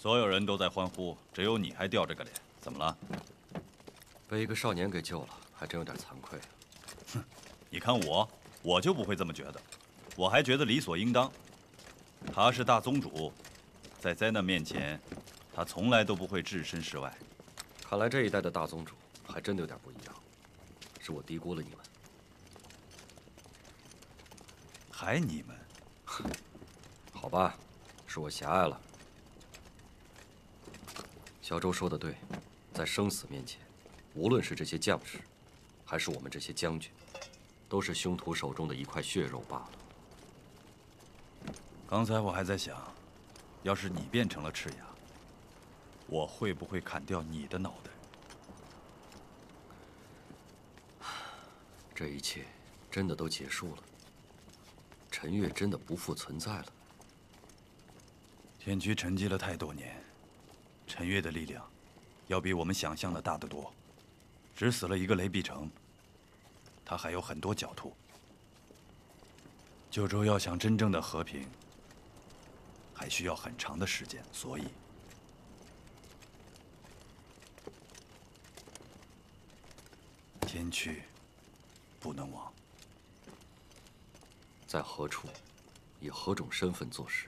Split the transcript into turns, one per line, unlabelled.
所有人都在欢呼，只有你还吊着个脸，怎么了？
被一个少年给救了，还真有点惭愧。
哼，你看我，我就不会这么觉得，我还觉得理所应当。他是大宗主，在灾难面前，他从来都不会置身事外。
看来这一代的大宗主还真的有点不一样，是我低估了你们。
还你们？
好吧，是我狭隘了。小周说的对，在生死面前，无论是这些将士，还是我们这些将军，都是凶徒手中的一块血肉罢了。
刚才我还在想，要是你变成了赤牙，我会不会砍掉你的脑袋？
这一切真的都结束了。陈月真的不复存在了。
天驱沉寂了太多年，陈月的力量要比我们想象的大得多。只死了一个雷碧城，他还有很多狡兔。九州要想真正的和平，还需要很长的时间，所以天驱不能亡。
在何处，以何种身份做事？